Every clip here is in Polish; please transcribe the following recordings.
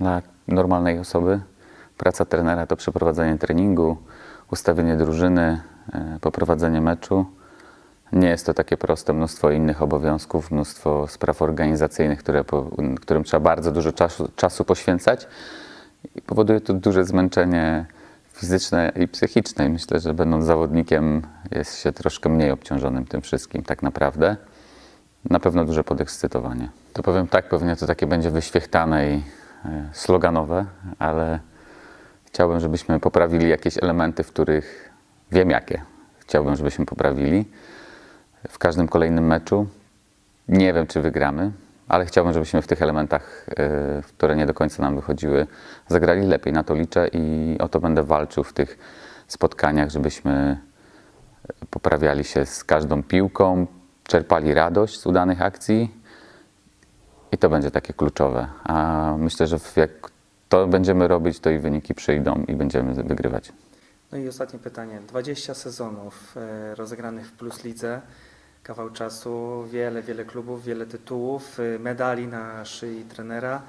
dla normalnej osoby. Praca trenera to przeprowadzenie treningu, ustawienie drużyny, e, poprowadzenie meczu. Nie jest to takie proste, mnóstwo innych obowiązków, mnóstwo spraw organizacyjnych, które, którym trzeba bardzo dużo czasu, czasu poświęcać i powoduje to duże zmęczenie fizyczne i psychiczne. I myślę, że będąc zawodnikiem jest się troszkę mniej obciążonym tym wszystkim tak naprawdę. Na pewno duże podekscytowanie. To powiem tak, pewnie to takie będzie wyświechtane i sloganowe, ale chciałbym, żebyśmy poprawili jakieś elementy, w których wiem jakie. Chciałbym, żebyśmy poprawili w każdym kolejnym meczu. Nie wiem, czy wygramy, ale chciałbym, żebyśmy w tych elementach, e, które nie do końca nam wychodziły, zagrali lepiej. Na to liczę i o to będę walczył w tych spotkaniach, żebyśmy poprawiali się z każdą piłką, czerpali radość z udanych akcji i to będzie takie kluczowe. A myślę, że jak to będziemy robić, to i wyniki przyjdą i będziemy wygrywać. No i ostatnie pytanie. 20 sezonów e, rozegranych w Plus Lidze, kawał czasu, wiele, wiele klubów, wiele tytułów, e, medali na szyi trenera.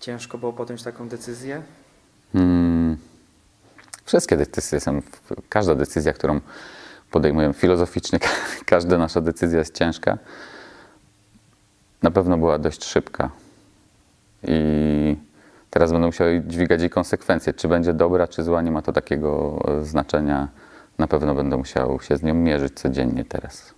Ciężko było podjąć taką decyzję? Hmm. Wszystkie decyzje są, każda decyzja, którą podejmujemy filozoficznie, ka- każda nasza decyzja jest ciężka. Na pewno była dość szybka. I teraz będę musiał dźwigać jej konsekwencje. Czy będzie dobra, czy zła, nie ma to takiego e, znaczenia. Na pewno będę musiał się z nią mierzyć codziennie teraz.